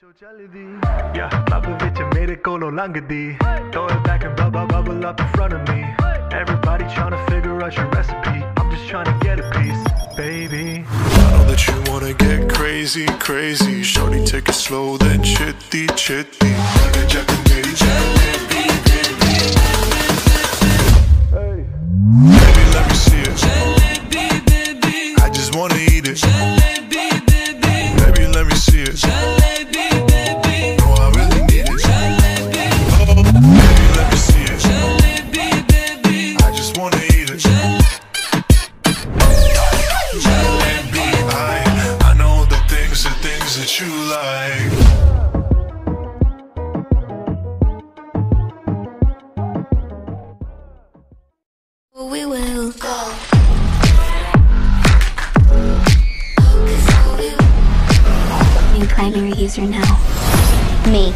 Yeah, Popovich made it go no longity. Throw it back and bubble, bubble up in front of me. Everybody trying to figure out your recipe. I'm just trying to get a piece, baby. I know that you wanna get crazy, crazy. Shorty, take it slow, then chitty, chitty. That you like. We will go. New primary user now. Me.